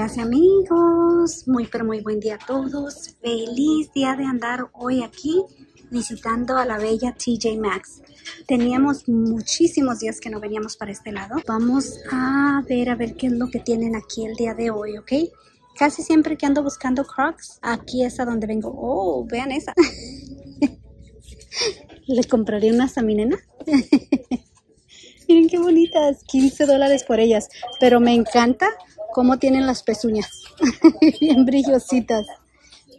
Amigas y amigos, muy pero muy buen día a todos. Feliz día de andar hoy aquí visitando a la bella TJ Maxx. Teníamos muchísimos días que no veníamos para este lado. Vamos a ver a ver qué es lo que tienen aquí el día de hoy, ¿ok? Casi siempre que ando buscando Crocs, aquí es a donde vengo. Oh, vean esa. Le compraría unas a mi nena. Miren qué bonitas, 15 dólares por ellas. Pero me encanta cómo tienen las pezuñas, bien brillositas.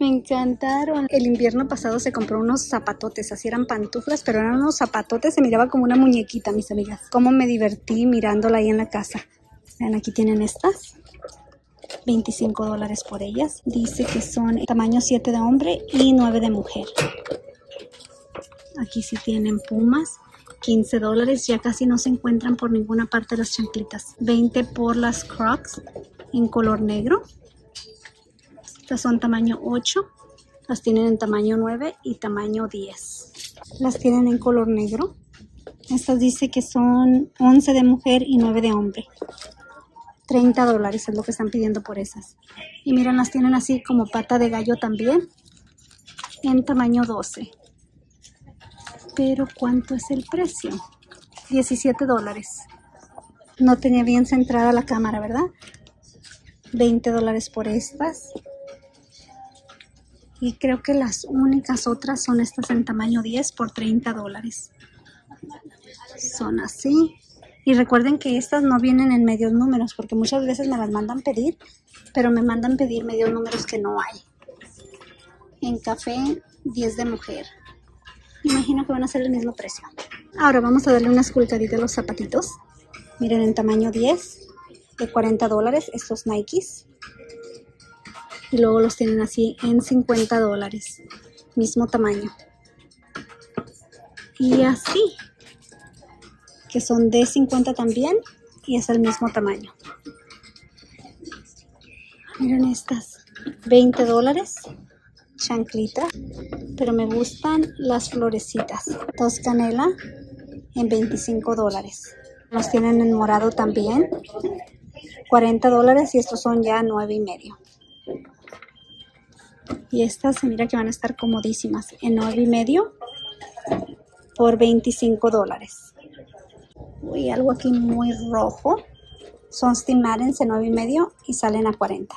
Me encantaron. El invierno pasado se compró unos zapatotes, así eran pantuflas, pero eran unos zapatotes, se miraba como una muñequita, mis amigas. Cómo me divertí mirándola ahí en la casa. Vean, aquí tienen estas. 25 dólares por ellas. Dice que son tamaño 7 de hombre y 9 de mujer. Aquí sí tienen pumas. 15 dólares. Ya casi no se encuentran por ninguna parte las chanclitas. 20 por las crocs en color negro. Estas son tamaño 8. Las tienen en tamaño 9 y tamaño 10. Las tienen en color negro. Estas dice que son 11 de mujer y 9 de hombre. 30 dólares es lo que están pidiendo por esas. Y miren, las tienen así como pata de gallo también. En tamaño 12. Pero ¿cuánto es el precio? 17 dólares. No tenía bien centrada la cámara, ¿verdad? 20 dólares por estas. Y creo que las únicas otras son estas en tamaño 10 por 30 dólares. Son así. Y recuerden que estas no vienen en medios números porque muchas veces me las mandan pedir, pero me mandan pedir medios números que no hay. En café 10 de mujer. Imagino que van a ser el mismo precio. Ahora vamos a darle una esculcadita a los zapatitos. Miren en tamaño 10 de 40 dólares estos Nikes. Y luego los tienen así en 50 dólares. Mismo tamaño. Y así que son de 50 también y es el mismo tamaño. Miren estas, 20 dólares, chanclita, pero me gustan las florecitas. Dos canela en 25 dólares. Los tienen en morado también, 40 dólares y estos son ya 9 y medio. Y estas, mira que van a estar comodísimas en 9 y medio por 25 dólares. Uy, algo aquí muy rojo. Son Steam Maddens en 9 y medio y salen a 40.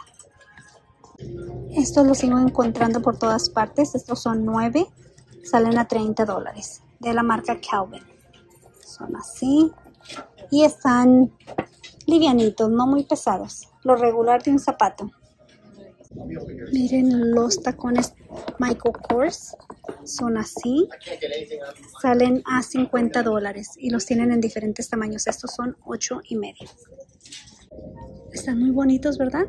Estos los sigo encontrando por todas partes. Estos son 9, salen a 30 dólares. De la marca Calvin. Son así. Y están livianitos, no muy pesados. Lo regular de un zapato. Miren los tacones Michael Kors son así. Salen a 50 dólares y los tienen en diferentes tamaños. Estos son 8 y medio. Están muy bonitos, ¿verdad?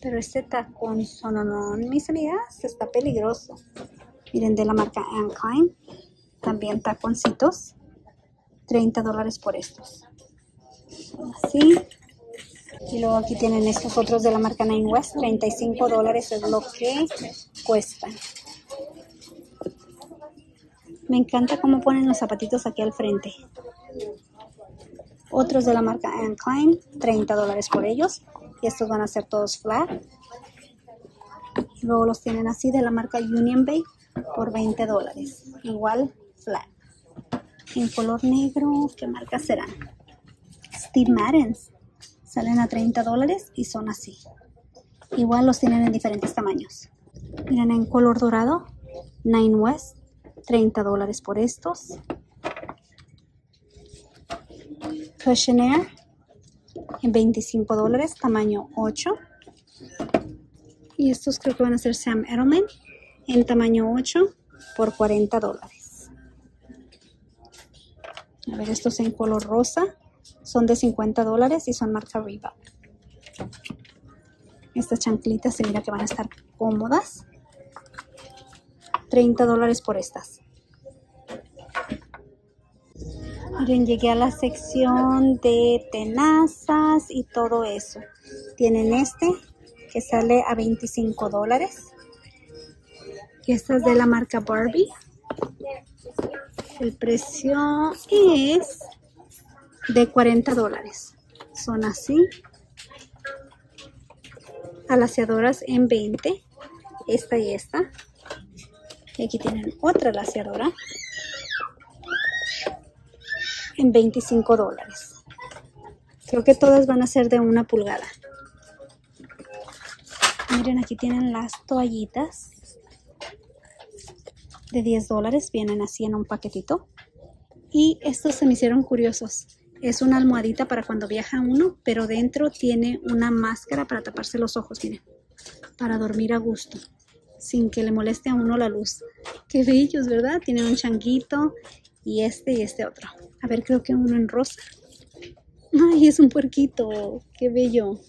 Pero este tacón no, mis amigas, está peligroso. Miren, de la marca Ankline. También taconcitos. 30 dólares por estos. Así. Y luego aquí tienen estos otros de la marca Nine West. 35 dólares es lo que cuestan. Me encanta cómo ponen los zapatitos aquí al frente. Otros de la marca Anne Klein, 30 dólares por ellos. Y estos van a ser todos flat. Luego los tienen así de la marca Union Bay por 20 dólares. Igual flat. En color negro, ¿qué marca serán? Steve Maddens. Salen a 30 dólares y son así. Igual los tienen en diferentes tamaños. Miren en color dorado, Nine West 30 dólares por estos. Fashion Air en 25 dólares, tamaño 8. Y estos creo que van a ser Sam Edelman en tamaño 8 por 40 dólares. A ver, estos en color rosa son de 50 dólares y son marca Reebok. Estas chanclitas se mira que van a estar cómodas. 30 dólares por estas. Miren, llegué a la sección de tenazas y todo eso. Tienen este que sale a 25 dólares. Esta es de la marca Barbie. El precio es de 40 dólares. Son así. alaciadoras en 20. Esta y esta. Y aquí tienen otra laciadora en 25 dólares. Creo que todas van a ser de una pulgada. Miren, aquí tienen las toallitas de 10 dólares. Vienen así en un paquetito. Y estos se me hicieron curiosos. Es una almohadita para cuando viaja uno, pero dentro tiene una máscara para taparse los ojos, miren. Para dormir a gusto, sin que le moleste a uno la luz. Qué bellos, ¿verdad? Tienen un changuito y este y este otro. A ver, creo que uno en rosa. Ay, es un puerquito. Qué bello.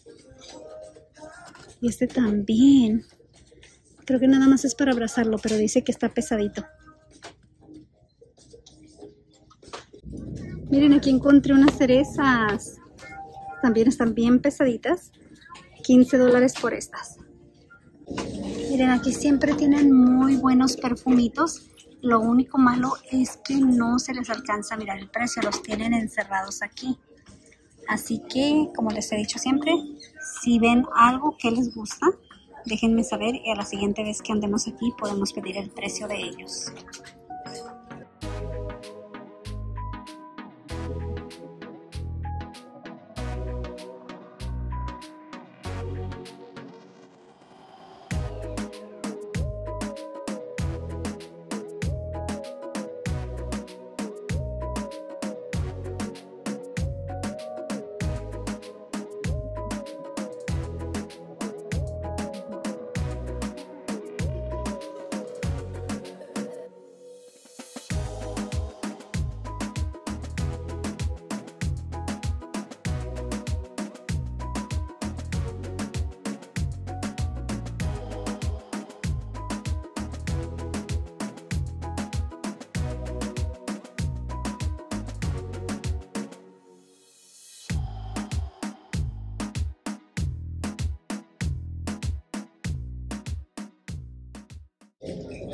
Y este también. Creo que nada más es para abrazarlo, pero dice que está pesadito. Miren, aquí encontré unas cerezas. También están bien pesaditas. 15 dólares por estas. Miren, aquí siempre tienen muy buenos perfumitos. Lo único malo es que no se les alcanza a mirar el precio, los tienen encerrados aquí. Así que, como les he dicho siempre, si ven algo que les gusta, déjenme saber y a la siguiente vez que andemos aquí podemos pedir el precio de ellos.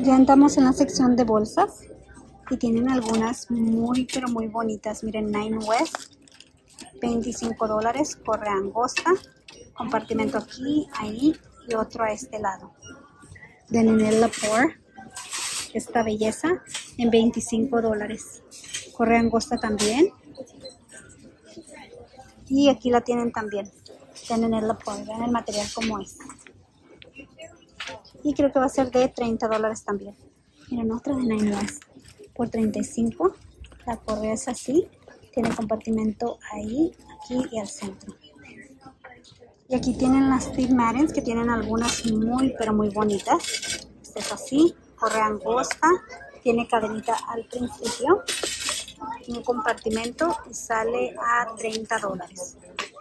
Ya entramos en la sección de bolsas y tienen algunas muy pero muy bonitas. Miren, Nine West, 25 dólares, corre angosta, compartimento aquí, ahí y otro a este lado. De Ninella Pour, esta belleza, en 25 dólares. Corre angosta también. Y aquí la tienen también, de Ninella Pour, vean el material como es y creo que va a ser de 30 dólares también. Miren, otra de Nine West por 35. La correa es así, tiene compartimento ahí, aquí y al centro. Y aquí tienen las Steve Martins que tienen algunas muy pero muy bonitas. Este es así, correa angosta, tiene cadenita al principio, un compartimento y sale a 30 dólares.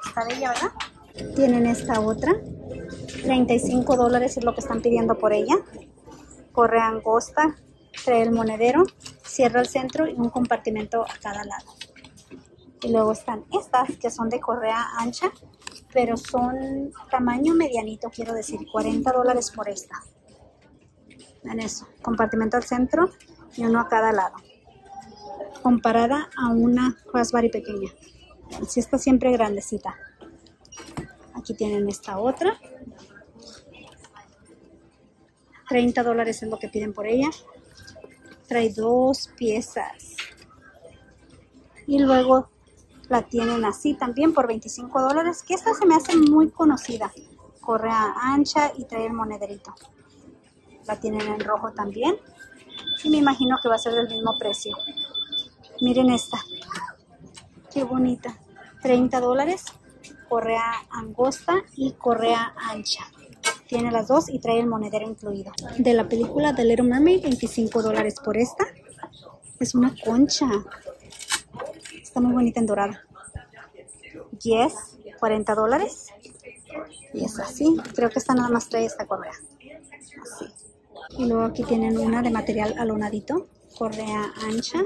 Está bella, ¿verdad? Tienen esta otra, 35 dólares es lo que están pidiendo por ella. Corre angosta, trae el monedero, cierra el centro y un compartimento a cada lado. Y luego están estas que son de correa ancha, pero son tamaño medianito, quiero decir, 40 dólares por esta. En eso, compartimento al centro y uno a cada lado. Comparada a una crossbody pequeña. Así está siempre grandecita. Aquí tienen esta otra. 30 dólares es lo que piden por ella. Trae dos piezas. Y luego la tienen así también por 25 dólares. Que esta se me hace muy conocida. Correa ancha y trae el monederito. La tienen en rojo también. Y me imagino que va a ser del mismo precio. Miren esta. Qué bonita. 30 dólares correa angosta y correa ancha. Tiene las dos y trae el monedero incluido. De la película The Little Mermaid, 25 dólares por esta. Es una concha. Está muy bonita en dorada. Yes, 40 dólares. Y es así. Creo que esta nada más trae esta correa. Así. Y luego aquí tienen una de material alonadito correa ancha,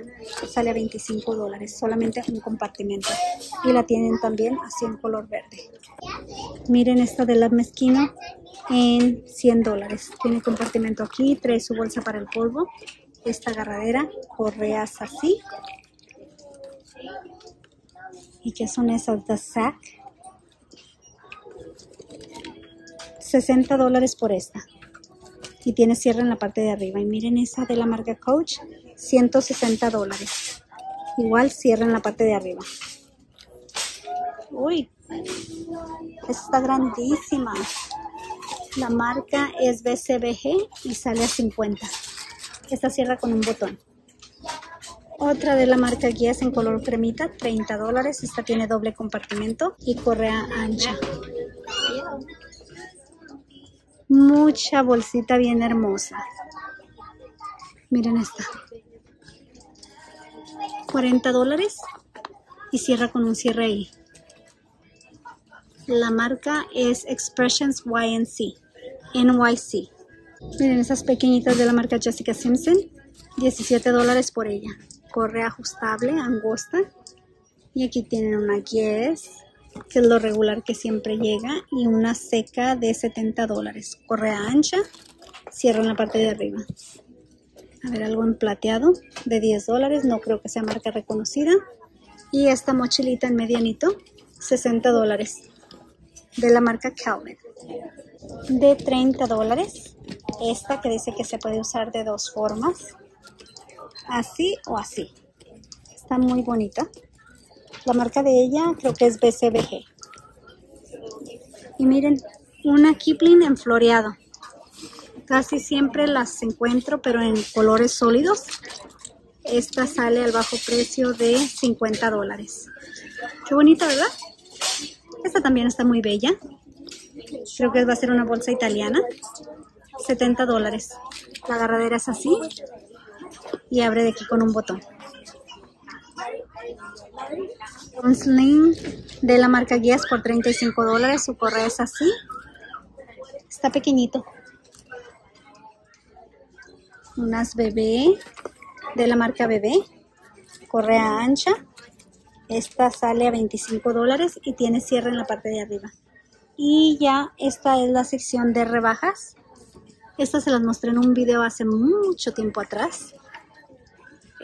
sale a 25 dólares, solamente un compartimento. Y la tienen también así en color verde. Miren esta de la mezquino en 100 dólares. Tiene compartimento aquí, trae su bolsa para el polvo. Esta agarradera, correas así. ¿Y qué son esas? The Sack. 60 dólares por esta. Y tiene cierre en la parte de arriba. Y miren esa de la marca Coach, 160 dólares. Igual cierra en la parte de arriba. Uy, está grandísima. La marca es BCBG y sale a 50. Esta cierra con un botón. Otra de la marca Guías en color cremita, 30 dólares. Esta tiene doble compartimento y correa ancha. Mucha bolsita bien hermosa. Miren esta. 40 dólares y cierra con un cierre ahí. La marca es Expressions YNC. NYC. Miren esas pequeñitas de la marca Jessica Simpson. 17 dólares por ella corre ajustable, angosta. Y aquí tienen una Guess, que es lo regular que siempre llega. Y una seca de 70 dólares. Correa ancha, cierro en la parte de arriba. A ver, algo en plateado de 10 dólares. No creo que sea marca reconocida. Y esta mochilita en medianito, 60 dólares. De la marca Calvin. De 30 dólares. Esta que dice que se puede usar de dos formas así o así. Está muy bonita. La marca de ella creo que es BCBG. Y miren, una Kipling en floreado. Casi siempre las encuentro, pero en colores sólidos. Esta sale al bajo precio de 50 dólares. Qué bonita, ¿verdad? Esta también está muy bella. Creo que va a ser una bolsa italiana. 70 dólares. La agarradera es así y abre de aquí con un botón. Un sling de la marca Guías por 35 dólares. Su correa es así. Está pequeñito. Unas bebé de la marca bebé. Correa ancha. Esta sale a 25 dólares y tiene cierre en la parte de arriba. Y ya esta es la sección de rebajas. Esta se las mostré en un video hace mucho tiempo atrás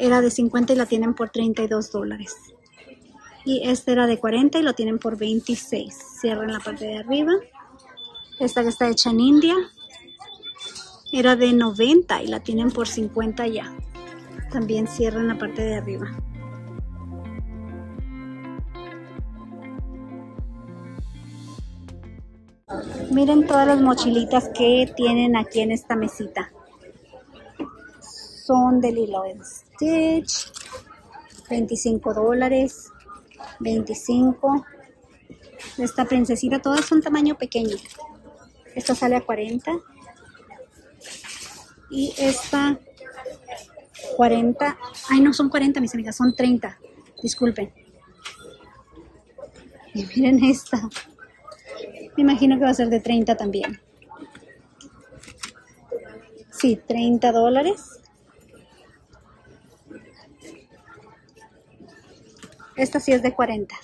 era de 50 y la tienen por 32 dólares. Y esta era de 40 y lo tienen por 26. Cierran la parte de arriba. Esta que está hecha en India era de 90 y la tienen por 50 ya. También cierran la parte de arriba. Miren todas las mochilitas que tienen aquí en esta mesita son de Lilo Stitch, 25 dólares, 25. Esta princesita, todas son tamaño pequeño. Esta sale a 40. Y esta 40. Ay, no son 40, mis amigas, son 30. Disculpen. Y miren esta. Me imagino que va a ser de 30 también. Sí, 30 dólares. Esta sí es de 40.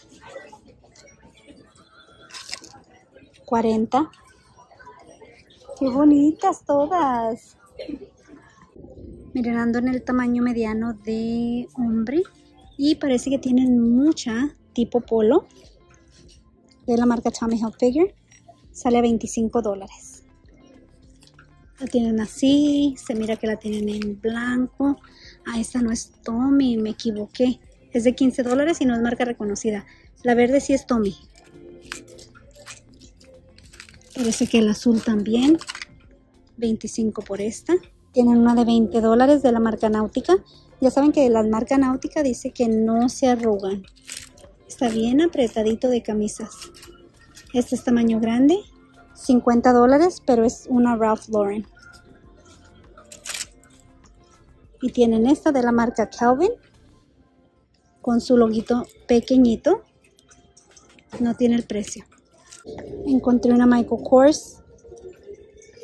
40. Qué bonitas todas. Miren, ando en el tamaño mediano de hombre. Y parece que tienen mucha tipo polo. De la marca Tommy Hilfiger. Sale a 25 dólares. La tienen así. Se mira que la tienen en blanco. Ah, esta no es Tommy. Me equivoqué. Es de 15 dólares y no es marca reconocida. La verde sí es Tommy. Parece que el azul también. 25 por esta. Tienen una de 20 dólares de la marca Náutica. Ya saben que la marca Náutica dice que no se arrugan. Está bien apretadito de camisas. Este es tamaño grande. 50 dólares, pero es una Ralph Lauren. Y tienen esta de la marca Calvin con su loguito pequeñito. No tiene el precio. Encontré una Michael Kors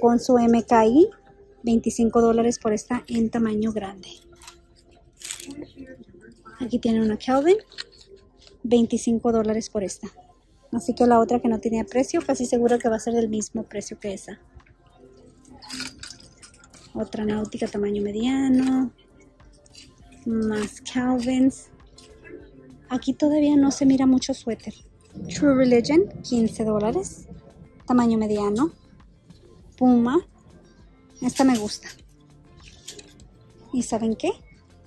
con su MKI. 25 dólares por esta en tamaño grande. Aquí tiene una Calvin. 25 dólares por esta. Así que la otra que no tenía precio, casi seguro que va a ser del mismo precio que esa. Otra náutica tamaño mediano. Más Calvins. Aquí todavía no se mira mucho suéter. True Religion, 15 dólares. Tamaño mediano. Puma. Esta me gusta. ¿Y saben qué?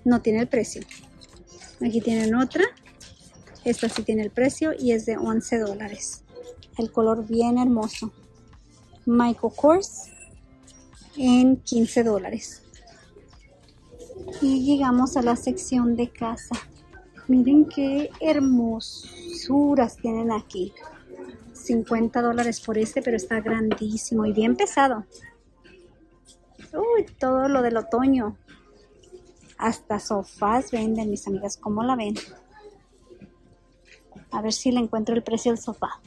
No tiene el precio. Aquí tienen otra. Esta sí tiene el precio y es de 11 dólares. El color bien hermoso. Michael Kors en 15 dólares. Y llegamos a la sección de casa. Miren qué hermosuras tienen aquí. 50 dólares por este, pero está grandísimo y bien pesado. Uy, todo lo del otoño. Hasta sofás venden, mis amigas. ¿Cómo la ven? A ver si le encuentro el precio del sofá.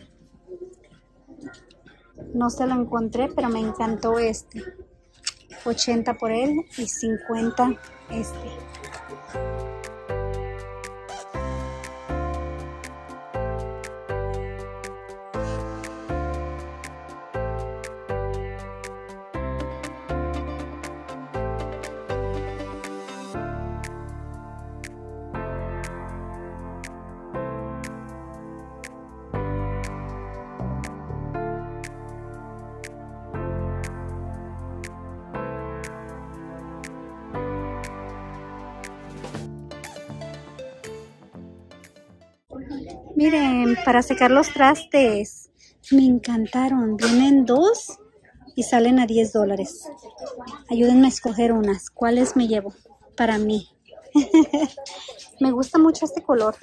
No se lo encontré, pero me encantó este. 80 por él y 50 este. Miren, para secar los trastes. Me encantaron. Vienen dos y salen a 10 dólares. Ayúdenme a escoger unas. ¿Cuáles me llevo? Para mí. me gusta mucho este color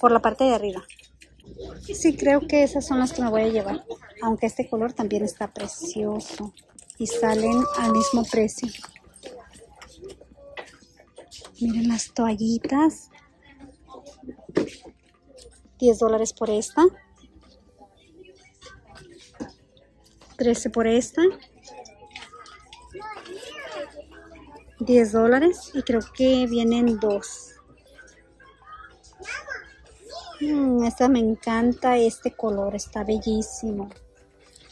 por la parte de arriba. Sí, creo que esas son las que me voy a llevar. Aunque este color también está precioso. Y salen al mismo precio. Miren las toallitas. 10 dólares por esta. 13 por esta. 10 dólares y creo que vienen dos. Mm, esta me encanta este color, está bellísimo.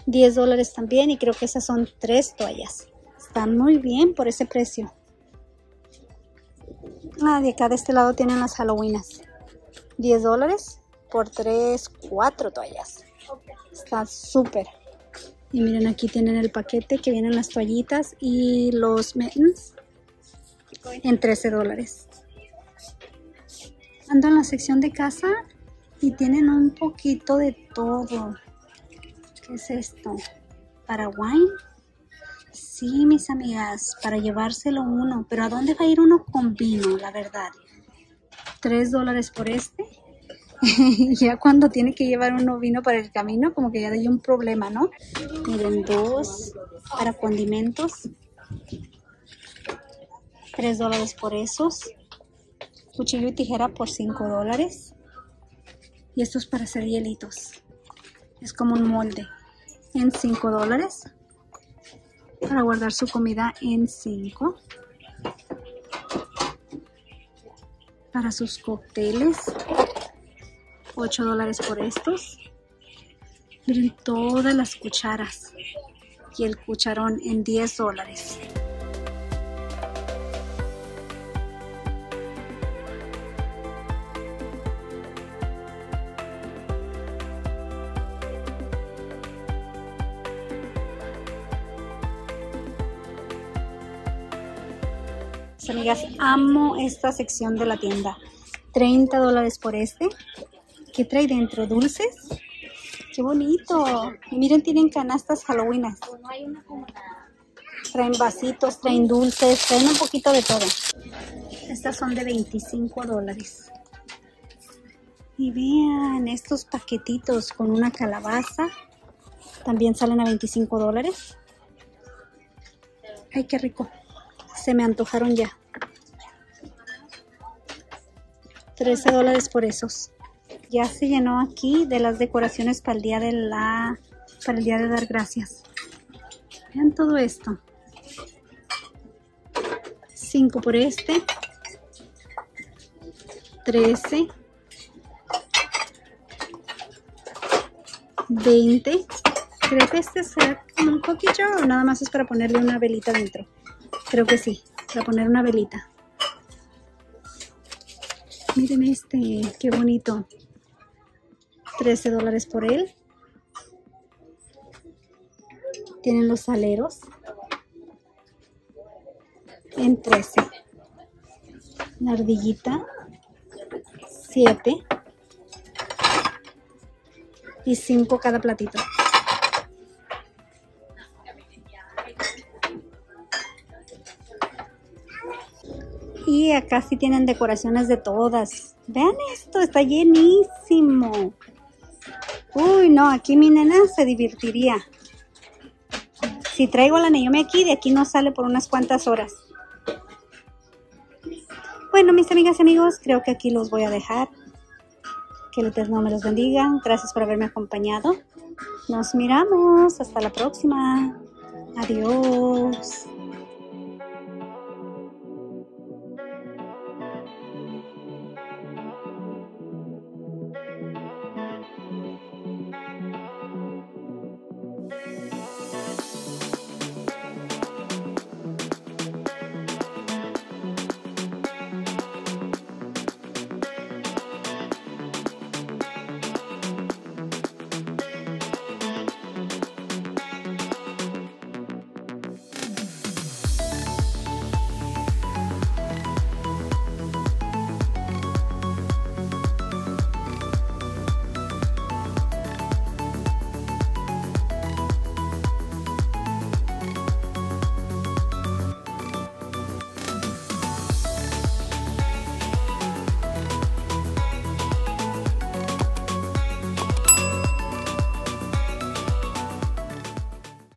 10 dólares también y creo que esas son tres toallas. Están muy bien por ese precio. Ah, de acá de este lado tienen las Halloweenas. 10 dólares por 3, 4 toallas. Está súper. Y miren, aquí tienen el paquete que vienen las toallitas y los mittens en 13 dólares. Ando en la sección de casa y tienen un poquito de todo. ¿Qué es esto? ¿Para wine? Sí, mis amigas, para llevárselo uno. Pero ¿a dónde va a ir uno con vino, la verdad? 3 dólares por este ya cuando tiene que llevar uno vino para el camino, como que ya hay un problema, ¿no? Miren, dos para condimentos. Tres dólares por esos. Cuchillo y tijera por cinco dólares. Y estos para hacer hielitos. Es como un molde. En cinco dólares. Para guardar su comida en cinco. Para sus cócteles 8 dólares por estos. Miren todas las cucharas y el cucharón en 10 dólares. Amigas, amo esta sección de la tienda. 30 dólares por este ¿Qué trae dentro? ¿Dulces? ¡Qué bonito! miren, tienen canastas halloweenas. Traen vasitos, traen dulces, traen un poquito de todo. Estas son de 25 dólares. Y vean estos paquetitos con una calabaza. También salen a 25 dólares. ¡Ay, qué rico! Se me antojaron ya. 13 dólares por esos ya se llenó aquí de las decoraciones para el día de la para el día de dar gracias. Vean todo esto. 5 por este. 13 20 creo que este es un cookie jar o nada más es para ponerle una velita dentro. Creo que sí para poner una velita. Miren este qué bonito 13 dólares por él. Tienen los aleros en 13. La ardillita 7 y 5 cada platito. Y acá sí tienen decoraciones de todas. Vean esto, está llenísimo. Uy, no, aquí mi nena se divertiría. Si traigo la Naomi aquí, de aquí no sale por unas cuantas horas. Bueno, mis amigas y amigos, creo que aquí los voy a dejar. Que el Eterno me los bendiga. Gracias por haberme acompañado. Nos miramos. Hasta la próxima. Adiós.